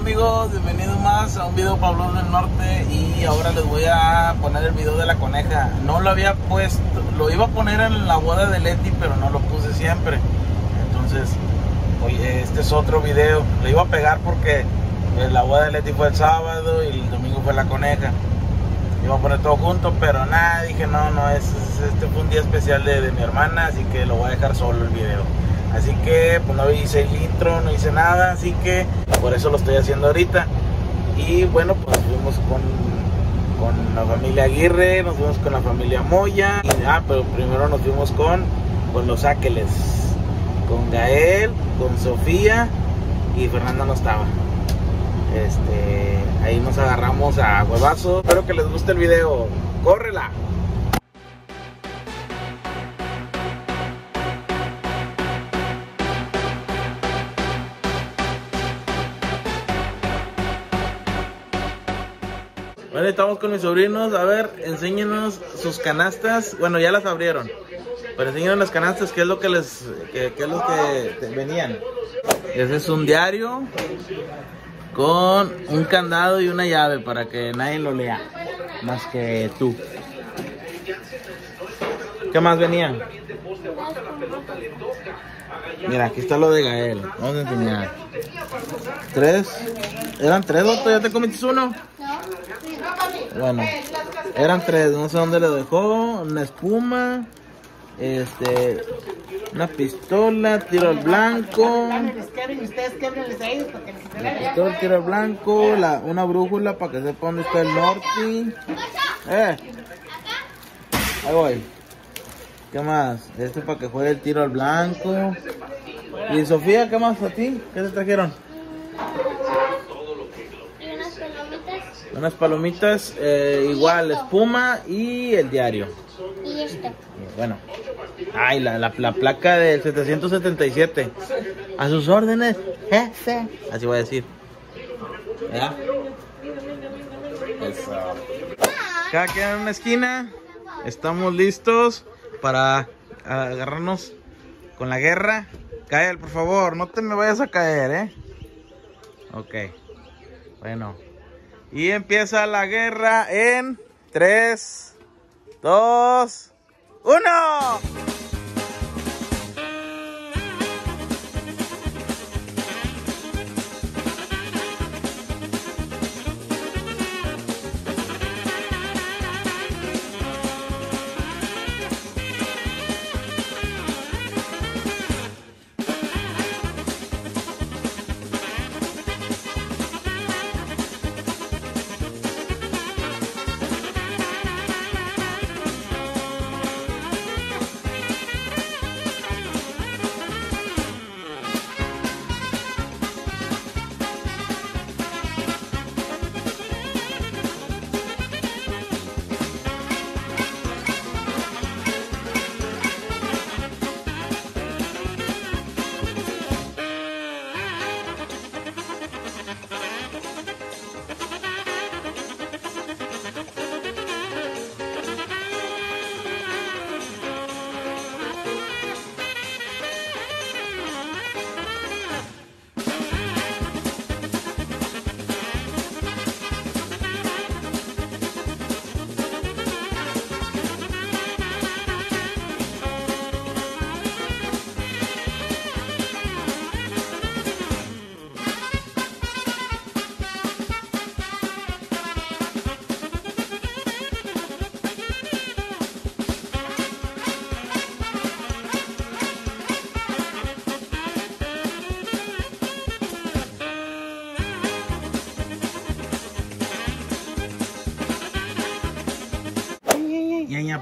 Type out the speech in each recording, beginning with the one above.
amigos, bienvenidos más a un video Pablo del Norte y ahora les voy a poner el video de la coneja. No lo había puesto, lo iba a poner en la boda de Leti, pero no lo puse siempre. Entonces, oye, este es otro video. Lo iba a pegar porque eh, la boda de Leti fue el sábado y el domingo fue la coneja. Iba a poner todo junto, pero nada, dije no, no, es, es- este fue un día especial de, de mi hermana, así que lo voy a dejar solo el video. Así que pues no hice el intro, no hice nada, así que por eso lo estoy haciendo ahorita. Y bueno, pues fuimos con, con la familia Aguirre, nos fuimos con la familia Moya. Y, ah, pero primero nos fuimos con, con los Áqueles, con Gael, con Sofía y Fernanda no estaba. Este, ahí nos agarramos a huevazo. Espero que les guste el video. ¡Córrela! Bueno, estamos con mis sobrinos. A ver, enséñenos sus canastas. Bueno, ya las abrieron. Pero enséñenos las canastas, qué es lo que les, qué, qué es lo que te- venían. Ese es un diario con un candado y una llave para que nadie lo lea, más que tú. ¿Qué más venía? Mira, aquí está lo de Gael. Vamos a enseñar. Tres. ¿Eran tres, Otto? ¿Ya te comiste uno? Bueno, eran tres. No sé dónde lo dejó. Una espuma. Este. Una pistola, tiro al blanco. La pistola, tiro al blanco. La, una brújula para que sepa dónde está el norte. Eh. Ahí voy. ¿Qué más? Este para que juegue el tiro al blanco. Y Sofía, ¿qué más a ti? ¿Qué te trajeron? Y unas palomitas Unas palomitas, eh, igual, espuma y el diario. Y esto. Y Bueno. Ay, la, la, la placa del 777. A sus órdenes, jefe. Así voy a decir. ¿Ya? Eso. Cada quien en una esquina. Estamos listos para agarrarnos con la guerra. Cael, por favor, no te me vayas a caer, ¿eh? Ok. Bueno. Y empieza la guerra en 3, 2, 1.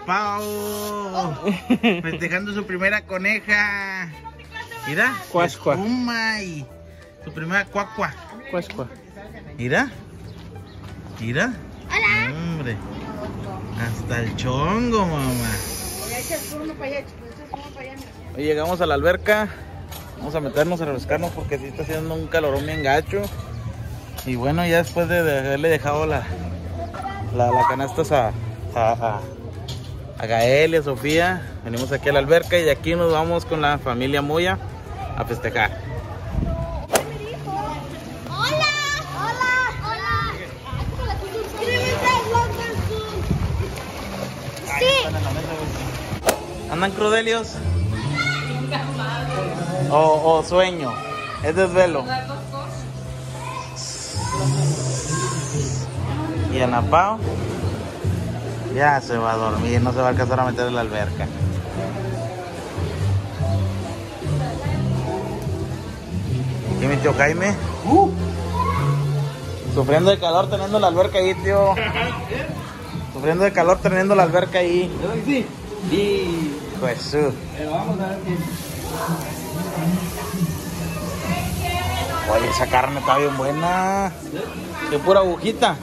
Pau festejando su primera coneja. Mira, Cuascua. espuma y su primera cuacua. Cuascua. Mira, mira. Hola. Hombre, hasta el chongo, mamá. Hoy llegamos a la alberca. Vamos a meternos a refrescarnos porque sí está haciendo un calorón bien gacho. Y bueno, ya después de haberle dejado la, la, la canastas a, a, a, a Gael y a Sofía. Venimos aquí a la alberca y de aquí nos vamos con la familia Moya a festejar. Hola, hola, hola. ¡Sí! ¿Andan crudelios? O, oh, oh, sueño. Es desvelo. ¿Y Ana Pao? Ya se va a dormir, no se va a alcanzar a meter en la alberca. ¿Y mi tío Jaime? Sufriendo de calor teniendo la alberca ahí, tío. Sufriendo de calor teniendo la alberca ahí. Sí. Y Pues pero vamos a ver qué. Oye, esa carne está bien buena. Qué pura agujita.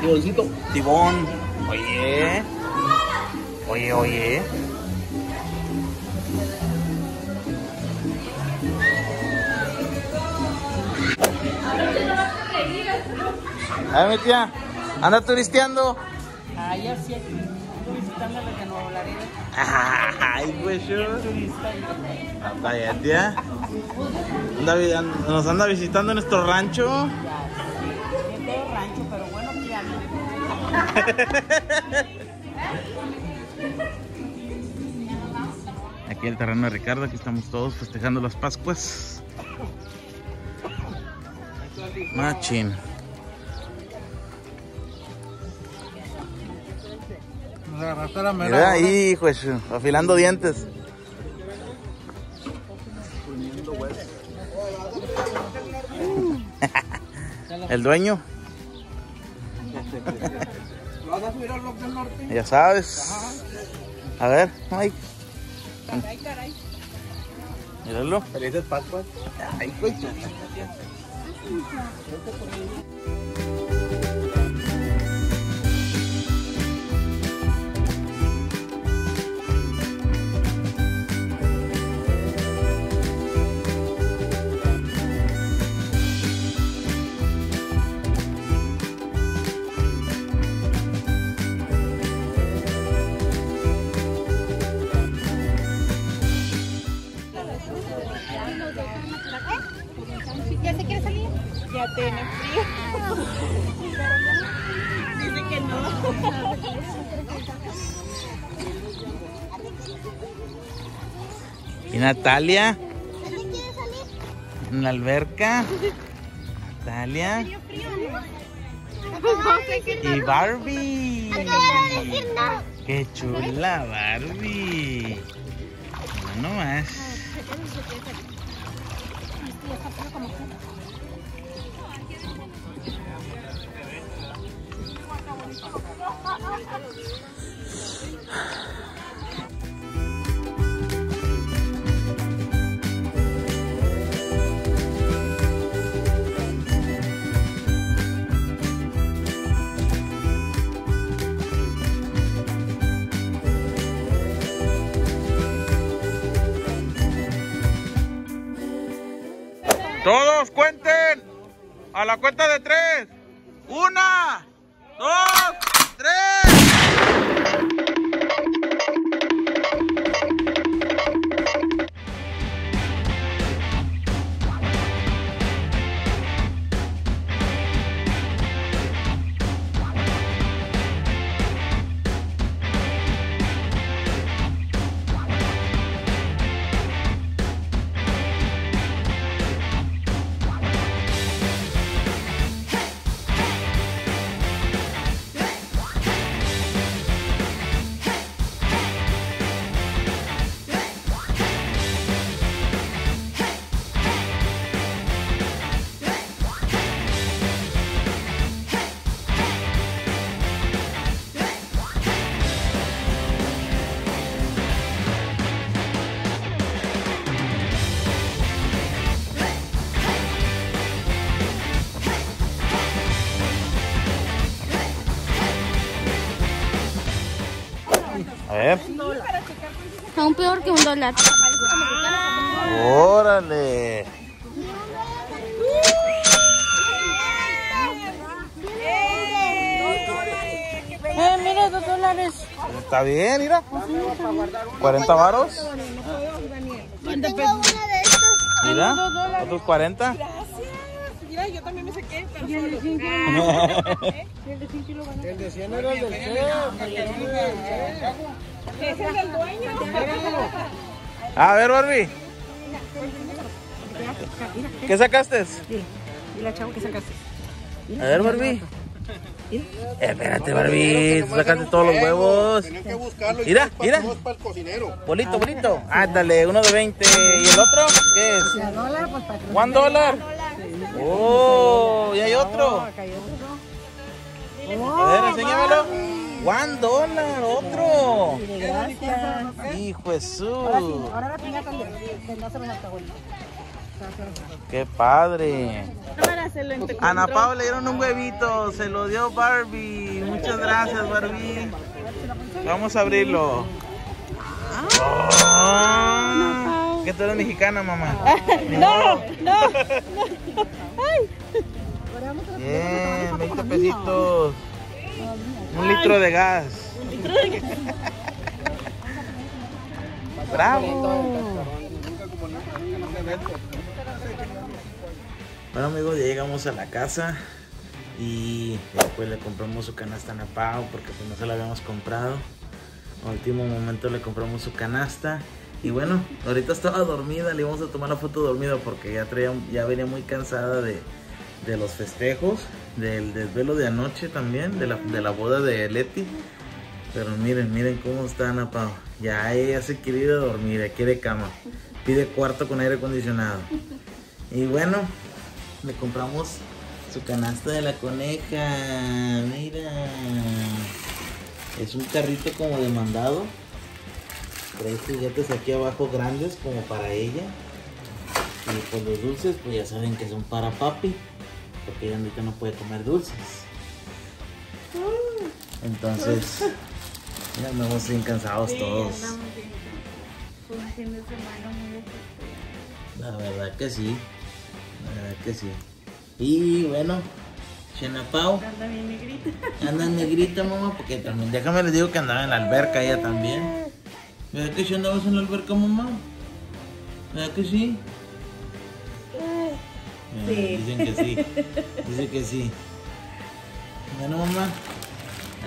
Tiboncito. Tibón. Oye. Oye, oye. A ver, mi tía. Anda turisteando. Ayer sí, estuve visitando a los de Nuevo Laredo. Ay, pues yo. Turista. Tía. Anda nos anda visitando nuestro rancho. Ya, sí. En todo rancho, pero bueno, que ya Aquí el terreno de Ricardo, aquí estamos todos festejando las Pascuas. Machín. Mira ahí, hijo afilando dientes. El dueño, ¿Vas a subir al bloque del norte? ya sabes. A ver, Mike. Caray, caray. Míralo. Felices Pascuas. Ay, pues. Y Natalia, en la alberca. Natalia. Y Barbie. Qué chula Barbie. No más. A la cuenta de tres. Una, dos, tres. Peor que un dólar. Órale. Eh, mira, dos dólares. Está bien, mira. 40 varos. De estos. Mira. Otros 40. Mira, yo también me saqué. Pero El de 100 era el del chef. el de 100 era el del chef. Ese es el dueño. A ver, Barbie. ¿Qué sacaste? Y la chavo que sacaste. A ver, Barbie. Eh, espérate, Barbie. Tú sacaste todos los huevos. Tenían que buscarlo y Mira, mira. para el cocinero. Bolito, bolito. Ándale, uno de 20. ¿Y el otro? ¿Qué es? Pues ¿One dólar? Oh, ¿y hay otro? A ver, enséñamelo. One dólar, otro. Hijo de su. Ahora la piñata también. Que no se me salta, güey. Qué padre. Ana Paula le dieron un huevito, se lo dio Barbie. Muchas gracias, Barbie. Vamos a abrirlo. Oh, ¿Qué tú eres mexicana, mamá? No, no, Bien, 20 pesitos. Un litro de gas. Bravo. Bueno amigos, ya llegamos a la casa y después le compramos su canasta a Napao porque pues no se la habíamos comprado. Último momento le compramos su canasta y bueno, ahorita estaba dormida, le íbamos a tomar la foto dormida porque ya traía, ya venía muy cansada de, de los festejos, del desvelo de anoche también, de la, de la boda de Leti. Pero miren, miren cómo está Ana Pao. Ya ella se quiere ir a dormir, ya quiere cama. Pide cuarto con aire acondicionado. Y bueno, le compramos su canasta de la coneja. Mira. Es un carrito como de mandado. Trae juguetes aquí abajo grandes como para ella. Y pues los dulces, pues ya saben que son para papi. Porque ella ahorita no puede comer dulces. Entonces, ya andamos bien cansados todos. La verdad que sí. La verdad que sí. Y bueno, Pau Anda bien negrita. anda negrita, mamá, porque también, déjame les digo que andaba en la alberca ella también. ¿Verdad que sí andabas en la alberca, mamá? ¿Verdad que sí? Eh, Dicen que sí. Dicen que sí. Bueno, mamá,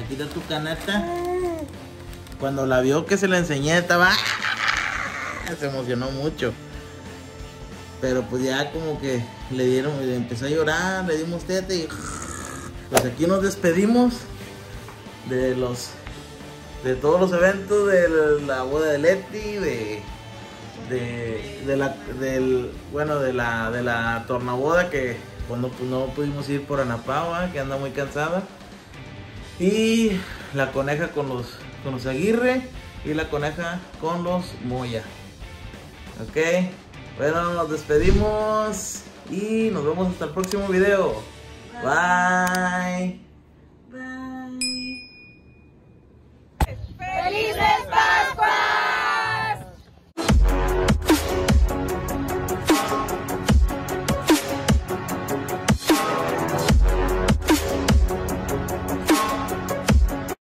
aquí está tu canasta. Cuando la vio que se la enseñé, estaba. Se emocionó mucho. Pero pues ya como que le dieron, le empezó a llorar, le dimos tete. Pues aquí nos despedimos de los. de todos los eventos de la boda de Leti, de. de, de la del bueno de la de la tornaboda que cuando pues, no pudimos ir por Anapao, ¿eh? que anda muy cansada. Y la coneja con los con los Aguirre y la coneja con los Moya. Ok, bueno, nos despedimos y nos vemos hasta el próximo video. Bye.